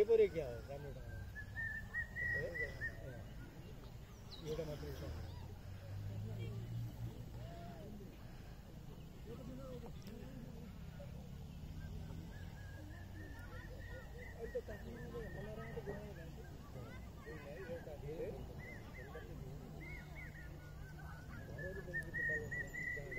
ठिकै पऱ्यो क्या हो राम्रो एउटा मात्रै छ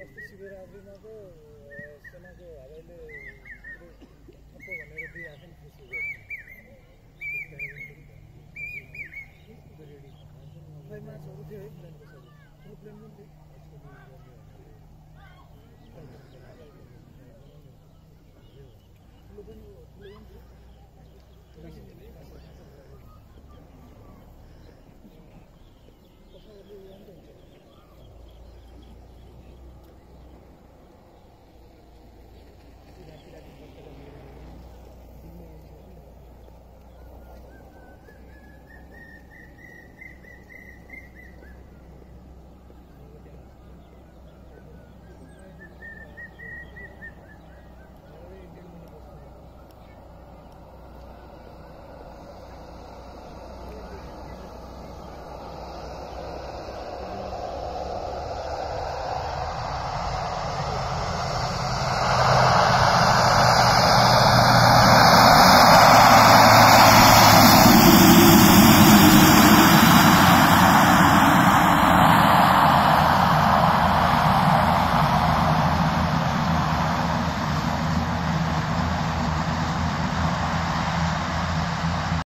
अस्ति फाइव मिनट्स और थे प्लेन में प्लेन में